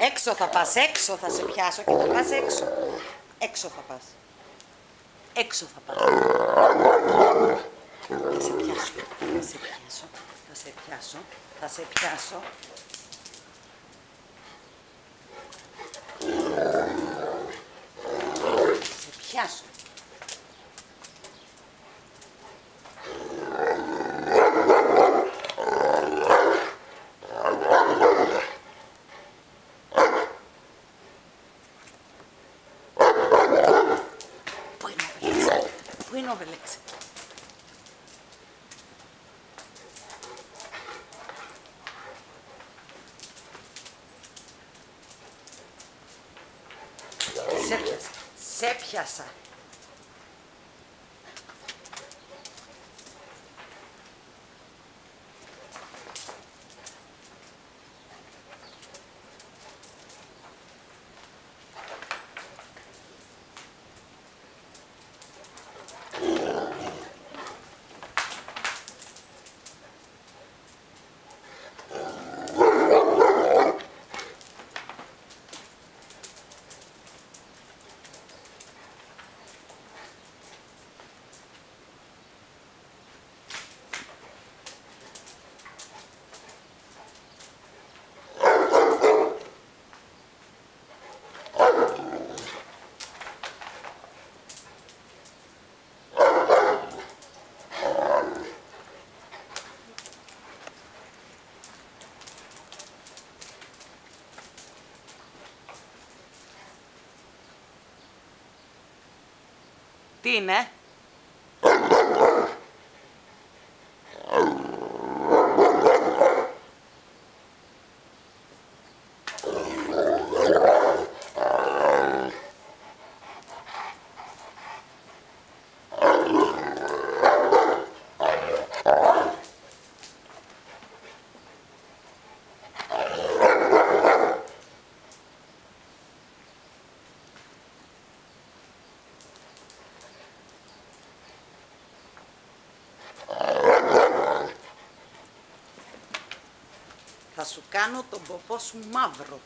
Έξω θα πας, έξω θα σε πιάσω και θα πας έξω. Έξω θα πας. Έξω θα πας. Θα σε πιάσω, θα σε πιάσω, θα σε πιάσω, θα σε πιάσω. Θα σε πιάσω. Βελέξ, πού είναι ο Βελέξ. Σε πιάσα, σε πιάσα. Τι είναι, σου κάνω τον ποπό σου μαύρο.